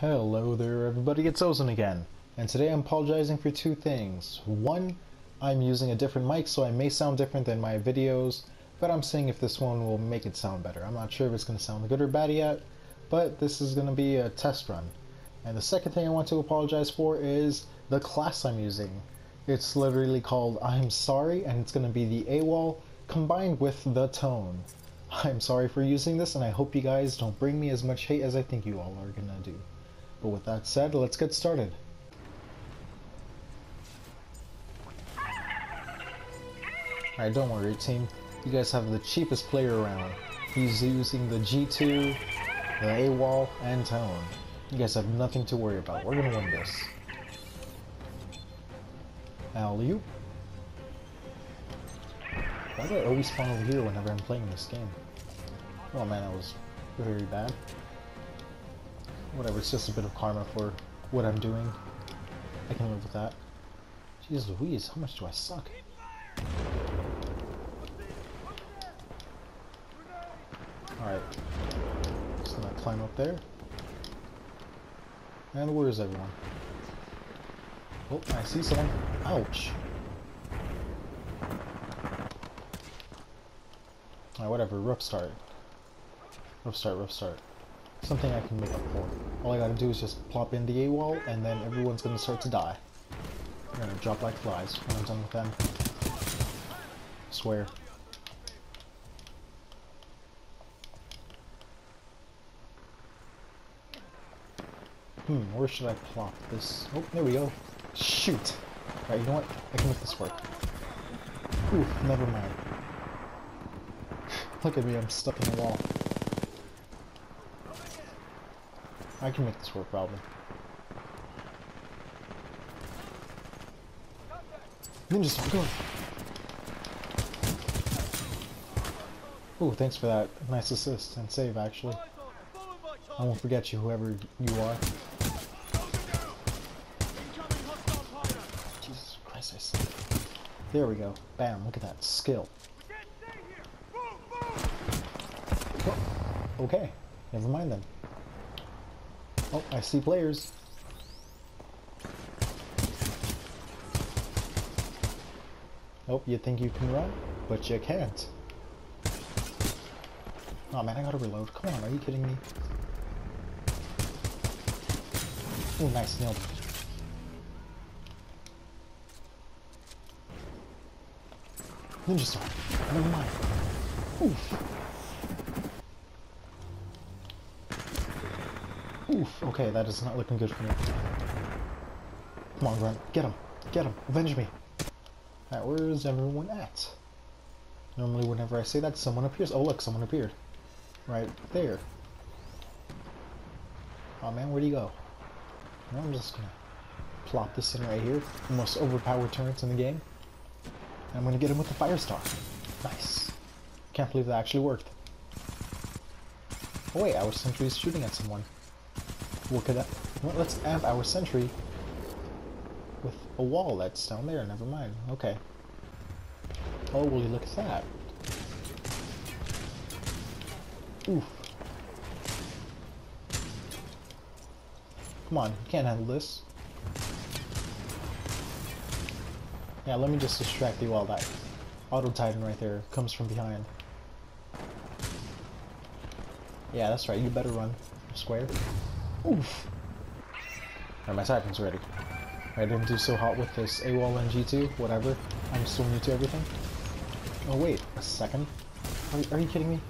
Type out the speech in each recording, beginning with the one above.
Hello there everybody, it's Ozone again, and today I'm apologizing for two things. One, I'm using a different mic so I may sound different than my videos, but I'm seeing if this one will make it sound better. I'm not sure if it's going to sound good or bad yet, but this is going to be a test run. And the second thing I want to apologize for is the class I'm using. It's literally called I'm Sorry, and it's going to be the A-wall combined with the tone. I'm sorry for using this, and I hope you guys don't bring me as much hate as I think you all are going to do. But with that said, let's get started. Alright, don't worry team. You guys have the cheapest player around. He's using the G2, the A-wall, and Tone. You guys have nothing to worry about. We're gonna win this. Alley-oop. Why do I always spawn over here whenever I'm playing this game? Oh man, that was very bad. Whatever, it's just a bit of karma for what I'm doing. I can live with that. Jeez Louise, how much do I suck? Alright. Just gonna climb up there. And where is everyone? Oh, I see someone. Ouch. Alright, whatever, rough start. Rough start, rough start. Something I can make up for. All I gotta do is just plop in the A wall, and then everyone's gonna start to die. They're gonna drop like flies when I'm done with them. swear. Hmm, where should I plop this? Oh, there we go. Shoot! Right, you know what? I can make this work. Oof, never mind. Look at me, I'm stuck in the wall. I can make this work, probably. Ninja Storm, go! Ooh, thanks for that nice assist and save, actually. I won't forget you, whoever you are. Jesus Christ, I. There we go. Bam, look at that. Skill. Oh, okay, never mind then. Oh, I see players. Oh, you think you can run? But you can't. Oh man, I gotta reload. Come on, are you kidding me? Oh, nice, nailed Ninja Star. Never mind. Oof. Oof. Okay, that is not looking good for me. Come on, Grunt. Get him. Get him. Avenge me. Where is everyone at? Normally, whenever I say that, someone appears. Oh, look, someone appeared. Right there. Oh, man, where'd he go? Now I'm just gonna plop this in right here. The most overpowered turrets in the game. And I'm gonna get him with the fire star. Nice. Can't believe that actually worked. Oh wait, our sentry is shooting at someone. Let's amp our sentry with a wall that's down there. Never mind. Okay. Oh, will you look at that? Oof. Come on, you can't handle this. Yeah, let me just distract you while that Auto Titan right there comes from behind. Yeah, that's right, you better run. Square. Oof. My Titan's ready. I didn't do so hot with this A-wall and G2, whatever. I'm still new to everything. Oh wait, a second? Are, are you kidding me?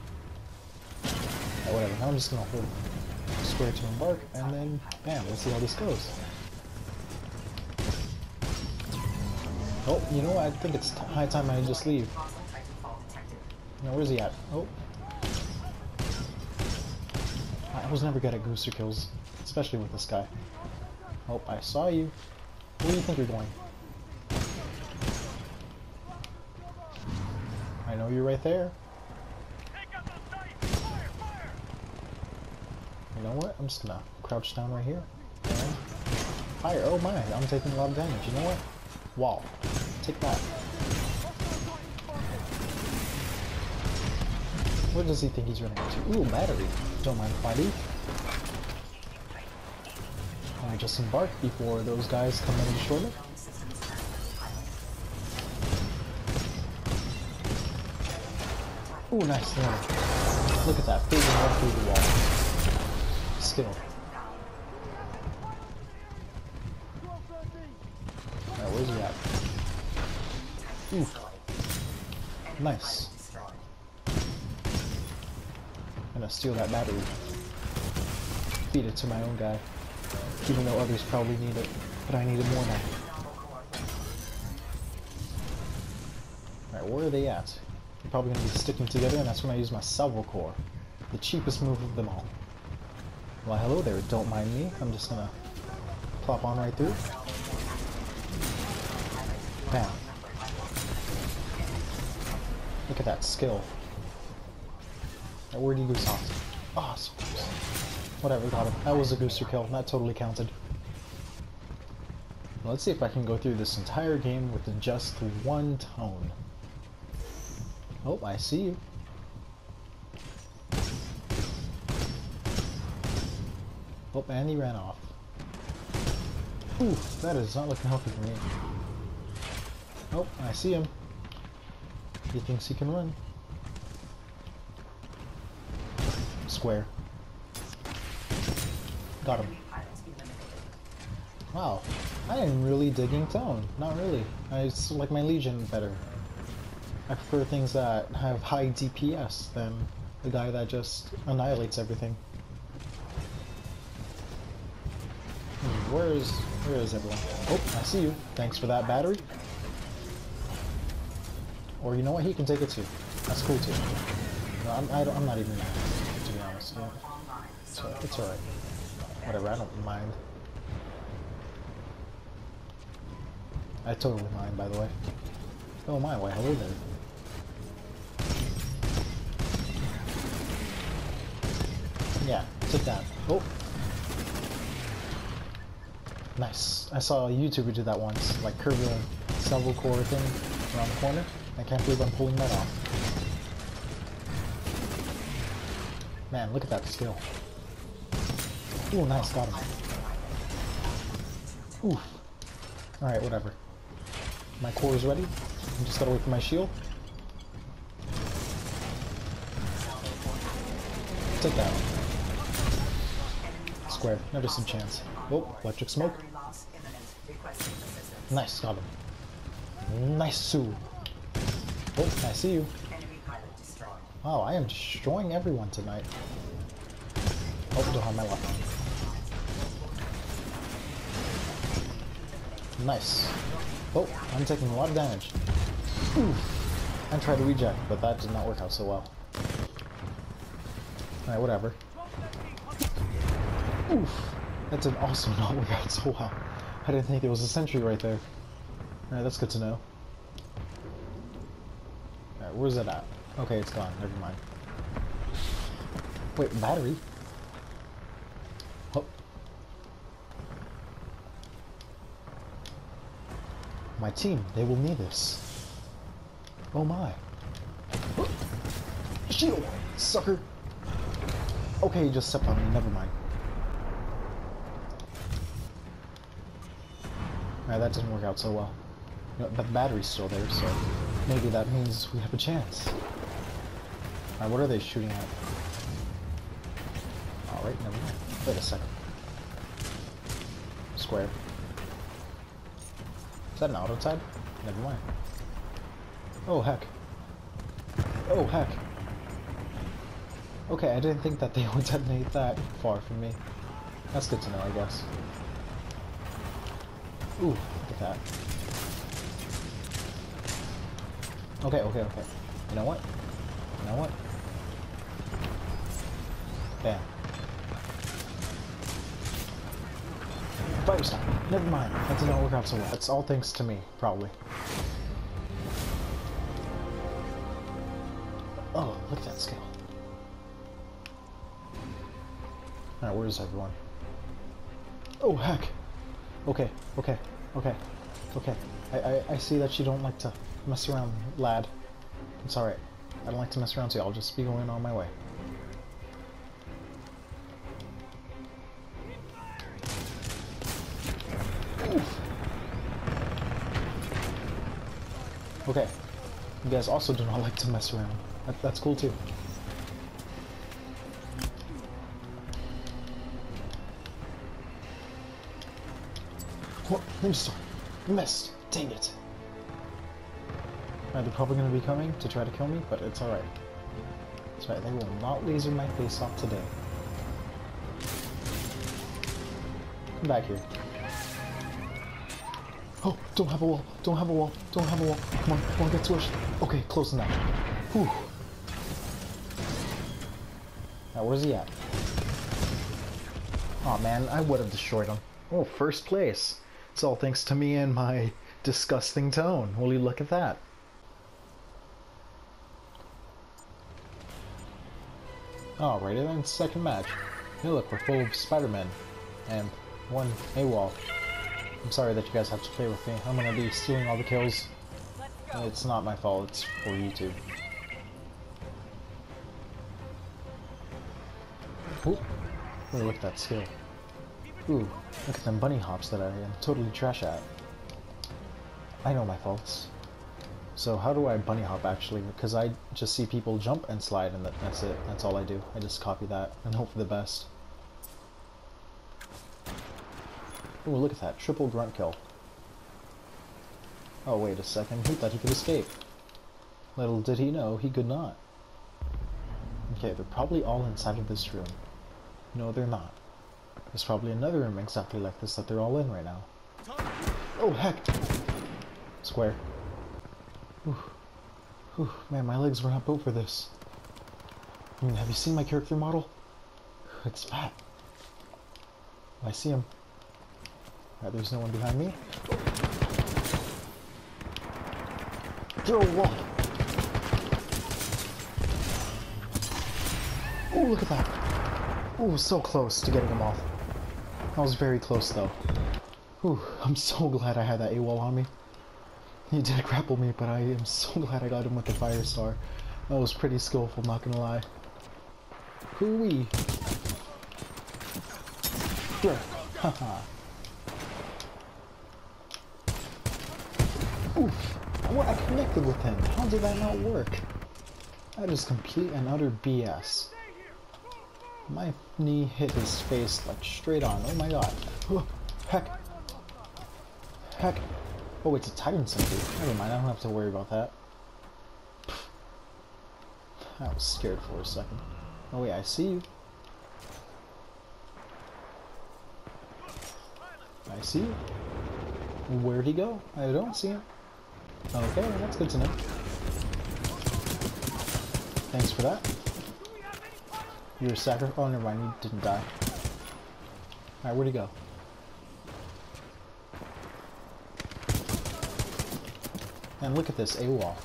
Yeah, whatever, now I'm just gonna hold square to embark, and then, bam, let's see how this goes. Oh, you know what, I think it's high time I just leave. Now, where's he at? Oh. I was never good at Gooster kills, especially with this guy. Oh, I saw you. Where do you think you're going? I know you're right there. You know what? I'm just gonna crouch down right here. And fire. Oh my, I'm taking a lot of damage. You know what? Wall. Take that. Where does he think he's running into? Ooh, battery. Don't mind if I do. I just embark before those guys come in and destroy me? Ooh, nice. Look at that, phasing right through the wall. Skill. Alright, where's he at? Ooh. Nice. Gonna steal that battery. Feed it to my own guy. Even though others probably need it. But I need it more now. Alright, where are they at? They're probably gonna be sticking together and that's when I use my salvo core. The cheapest move of them all. Well, hello there, don't mind me. I'm just gonna plop on right through. Bam. Look at that skill. Now, where'd he goose off? Oh, ah, so close. Whatever, got. That was a gooster kill. That totally counted. Let's see if I can go through this entire game with just one tone. Oh, I see you. Oh, and he ran off. Ooh, that is not looking healthy for me. Oh, I see him. He thinks he can run. Square. Got him. Wow, I am really digging Tone. Not really. I like my Legion better. I prefer things that have high DPS than the guy that just annihilates everything. Hmm, where is where is everyone? Oh, I see you. Thanks for that battery. Or you know what? He can take it too. That's cool too. No, I'm, I am not even mad, to be honest. Yeah. So it's alright. Whatever, I don't mind. I totally mind, by the way. Oh my, why hello there. Yeah, take that. Oh! Nice. I saw a YouTuber do that once, like curve the salvo core thing around the corner. I can't believe I'm pulling that off. Man, look at that skill. Ooh, nice, got him. Oof. Alright, whatever. My core is ready. I'm just gotta wait for my shield. Take that. Square, never some chance. Oh, electric smoke. Nice, got him. Nice, Sue. Oh, I see you. Wow, I am destroying everyone tonight. Oh, don't have my weapon. Nice. Oh, I'm taking a lot of damage. Oof. I tried to reject, but that did not work out so well. Alright, whatever. Oof. That did also not work out so well. I didn't think there was a sentry right there. Alright, that's good to know. Alright, where's it at? Okay, it's gone. Never mind. Wait, battery? My team, they will need this. Oh my. Shield! Sucker! Okay, you just stepped on me, never mind. Alright, that didn't work out so well. You know, the battery's still there, so maybe that means we have a chance. Alright, what are they shooting at? Alright, never mind. Wait a second. Square. Is that an auto Titan? Never mind. Oh heck. Oh heck. Okay, I didn't think that they would detonate that far from me. That's good to know, I guess. Ooh, look at that. Okay, okay, okay. You know what? You know what? Bam. Fire. Never mind. That did not work out so well. It's all thanks to me, probably. Oh, look at that scale. Alright, where's everyone? Oh, heck! Okay, okay, okay, okay. I, I, I see that you don't like to mess around, lad. It's alright. I don't like to mess around, so I'll just be going on my way. Okay. You guys also do not like to mess around. That, that's cool too. What? Brimstone! Missed! Dang it! They're probably going to be coming to try to kill me, but it's alright. That's right, they will not laser my face off today. Come back here. Oh, don't have a wall, don't have a wall, don't have a wall. Come on, come on, get us. Okay, close enough. Whew. Now, where's he at? oh, man, I would have destroyed him. Oh, first place. It's all thanks to me and my disgusting tone. Will you look at that? Oh, Alrighty then, second match. Hey look, we're full of Spider-Men. And one A-wall. I'm sorry that you guys have to play with me. I'm gonna be stealing all the kills. It's not my fault, it's for YouTube. Ooh, look at that skill. Ooh, look at them bunny hops that I am totally trash at. I know my faults. So how do I bunny hop actually? Because I just see people jump and slide and that's it. That's all I do. I just copy that and hope for the best. Oh, look at that. Triple grunt kill. Oh, wait a second. He thought he could escape. Little did he know he could not. Okay, they're probably all inside of this room. No, they're not. There's probably another room exactly like this that they're all in right now. Oh, heck! Square. Whew. Whew. Man, my legs were not built for this. I mean, have you seen my character model? It's fat. I see him. Right, there's no one behind me. Throw a wall! Oh, look at that! Oh, so close to getting him off. I was very close, though. Whew, I'm so glad I had that A-wall on me. He did grapple me, but I am so glad I got him with the fire star. That was pretty skillful, not gonna lie. Hooey! There! Haha. Oof! What? I connected with him. How did that not work? That is complete and utter BS. My knee hit his face like straight on. Oh my god. Oh, heck. Heck. Oh, it's a Titan sentry. Never mind, I don't have to worry about that. I was scared for a second. Oh wait, I see you. I see you. Where'd he go? I don't see him. Okay, that's good to know. Thanks for that. You were a sacrifice. Oh, never mind, you didn't die. Alright, where'd he go? And look at this, A-wall.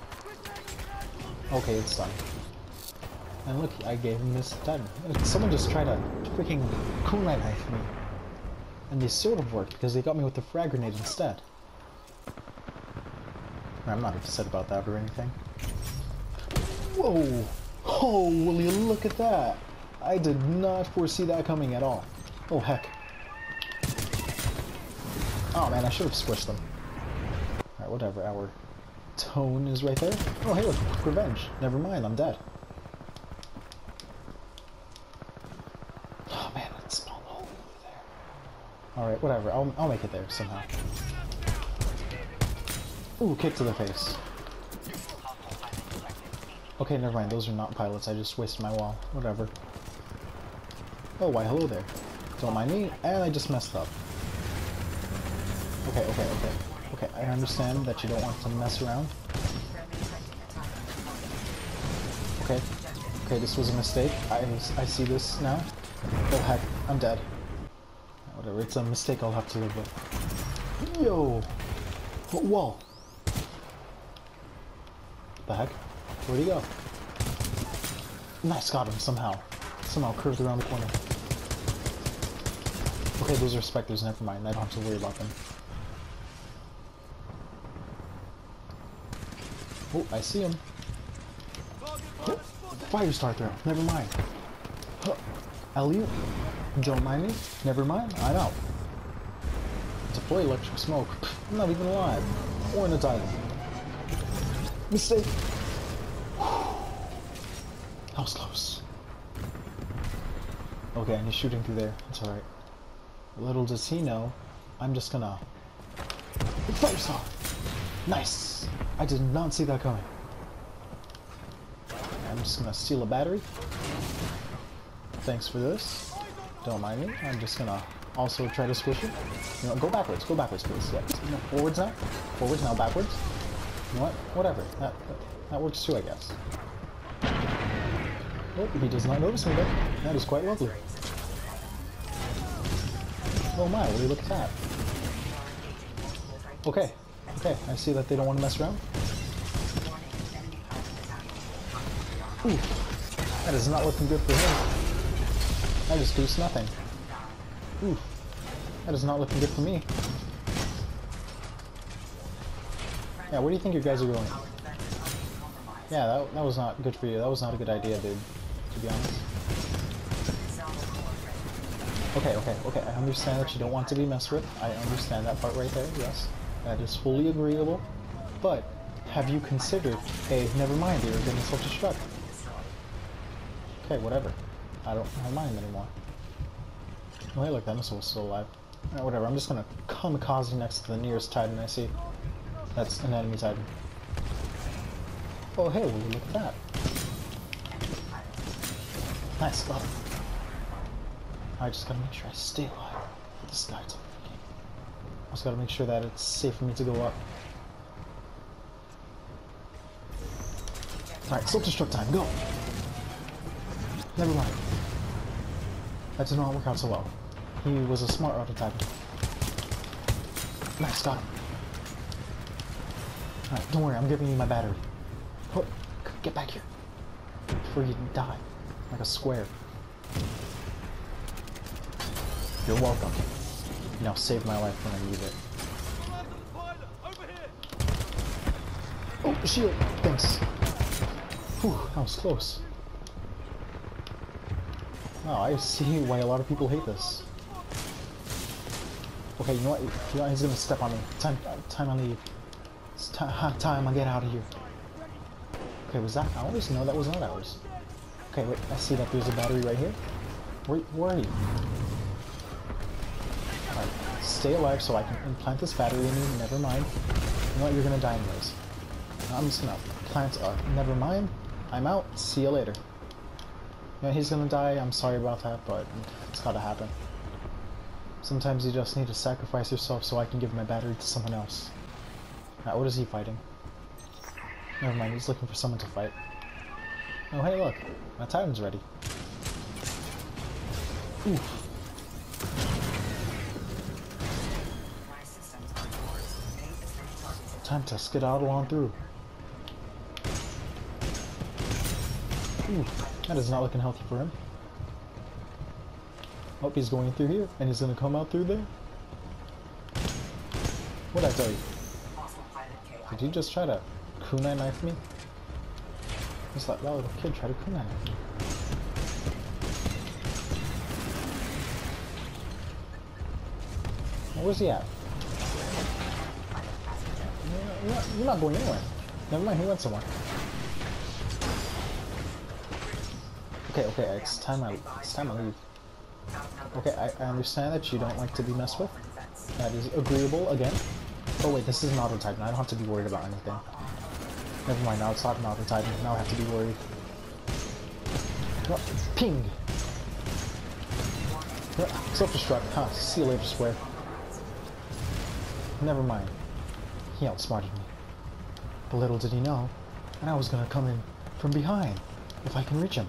Okay, it's done. And look, I gave him this titan. Someone just tried to freaking kunai knife me. And they sort of worked, because they got me with the frag grenade instead. I'm not upset about that or anything. Whoa! Oh, will you look at that? I did not foresee that coming at all. Oh, heck. Oh man, I should have squished them. Alright, whatever, our tone is right there. Oh, hey, look, revenge. Never mind, I'm dead. Oh man, that small hole over there. Alright, whatever, I'll, I'll make it there somehow. Ooh, kick to the face. Okay, never mind, those are not pilots, I just wasted my wall. Whatever. Oh, why hello there. Don't mind me, and I just messed up. Okay, okay, okay. Okay, I understand that you don't want to mess around. Okay. Okay, this was a mistake. I, I see this now. Oh heck, I'm dead. Whatever, it's a mistake I'll have to live with. Yo! Whoa! Where'd he go? Nice, got him somehow. Somehow curved around the corner. Okay, those are specters, never mind. I don't have to worry about them. Oh, I see him. Oh, fire star throw. Never mind. Oh, Elliot, don't mind me. Never mind. I'm out. Deploy electric smoke. I'm not even alive. Or in a diamond. Mistake! That was close. Okay, and he's shooting through there. It's alright. Little does he know, I'm just gonna... Fire star! Nice! I did not see that coming. I'm just gonna steal a battery. Thanks for this. Don't mind me. I'm just gonna also try to squish it. You know, go backwards. Go backwards, please. Yeah. No, forwards now. Forwards now. Backwards. What? Whatever. That, that, that works too, I guess. Oh, he does not notice me. That is quite lovely. Oh my, will you look at that? Okay. Okay, I see that they don't want to mess around. Ooh, that is not looking good for him. I just goose nothing. Ooh, that is not looking good for me. Yeah, where do you think you guys are going? Yeah, that, that was not good for you. That was not a good idea, dude, to be honest. Okay, okay, okay, I understand that you don't want to be messed with. I understand that part right there, yes. That is fully agreeable. But, have you considered, hey, never mind, you're getting self-destruct. Okay, whatever. I don't have mind anymore. Oh, hey, look, that missile was still alive. Alright, whatever, I'm just gonna kamikaze next to the nearest Titan I see. That's an enemy Titan. Oh, hey, well, look at that. Nice spot. I just gotta make sure I stay alive. This guy's I just gotta make sure that it's safe for me to go up. Alright, self-destruct time, go! Never mind. That did not work out so well. He was a smart auto Titan. Nice, got him. Alright, don't worry, I'm giving you my battery. Oh, get back here. Before you die. Like a square. You're welcome. You now save my life when I need it. Oh, shield! Thanks. Whew, that was close. Oh, I see why a lot of people hate this. Okay, you know what? You know what? He's gonna step on me. Time, time I leave. It's time I get out of here. Okay, was that ours? No, that was not ours. Okay, wait, I see that there's a battery right here. Where, where are you? Alright, stay alive so I can implant this battery in you. Never mind. You know what? You're gonna die anyways. I'm just gonna plant a... Never mind. I'm out. See you later. Yeah, he's gonna die. I'm sorry about that, but it's gotta happen. Sometimes you just need to sacrifice yourself so I can give my battery to someone else. What is he fighting? Never mind, he's looking for someone to fight. Oh, hey, look. My Titan's ready. Ooh. Time to skedaddle on through. Ooh. That is not looking healthy for him. Hope he's going through here, and he's gonna come out through there. What'd I tell you? Did you just try to kunai knife me? Just like that little kid try to kunai knife me. Where's he at? You're not, you're not going anywhere. Never mind, he went somewhere. Okay, okay, it's time I it's time I leave. Okay, I, I understand that you don't like to be messed with. That is agreeable again. Oh wait, this is an auto titan. I don't have to be worried about anything. Never mind, now it's not an auto titan. Now I have to be worried. Ping! Self-destruct. Huh, see you later, square. Never mind. He outsmarted me. But little did he know, and I was gonna come in from behind, if I can reach him.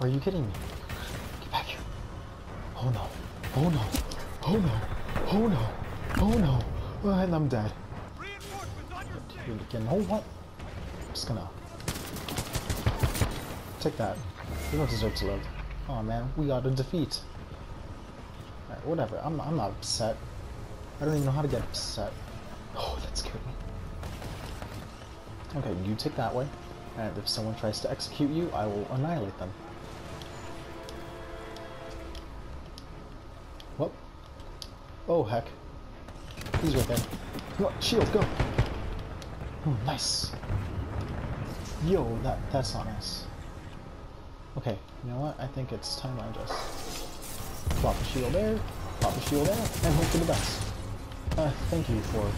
Are you kidding me? Get back here. Oh no. Oh no. Oh no. Oh no. Oh no. Oh, and I'm dead. Again. Oh what? I'm just gonna take that. You don't deserve to live. Oh man, we got a defeat. Right, whatever. I'm I'm not upset. I don't even know how to get upset. Oh, that scared me. Okay, you take that way, and if someone tries to execute you, I will annihilate them. What? Oh, heck. He's right there. Come on, shield, go! Oh, nice. Yo, that that's not nice. Okay, you know what? I think it's time I just plop a shield there, plop a shield there, and hope for the best. Uh, thank you for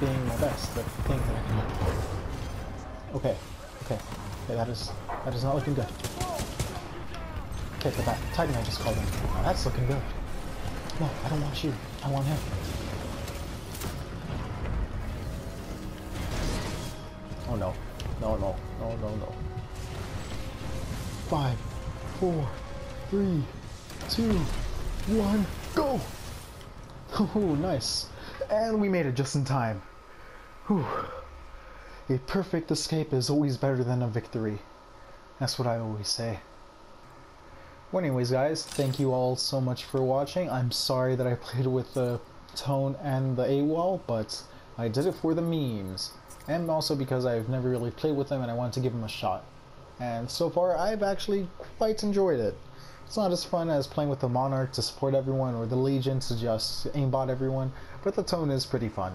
being my best, the thing that I can do. Okay, okay, okay, that is, that is not looking good. Okay, but that Titan I just called him, that's looking good. No, I don't want you, I want him. No, no, no, no, no, no. Five, four, three, two, one, go! Ooh, nice. And we made it just in time. Whew. A perfect escape is always better than a victory. That's what I always say. Well, anyways, guys, thank you all so much for watching. I'm sorry that I played with the tone and the A-wall, but I did it for the memes. And also because I've never really played with them and I wanted to give them a shot. And so far, I've actually quite enjoyed it. It's not as fun as playing with the Monarch to support everyone or the Legion to just aimbot everyone, but the tone is pretty fun.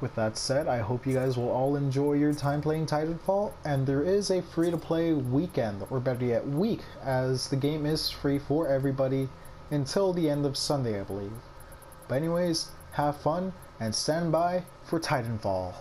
With that said, I hope you guys will all enjoy your time playing Titanfall, and there is a free-to-play weekend, or better yet, week, as the game is free for everybody until the end of Sunday, I believe. But anyways, have fun, and stand by for Titanfall.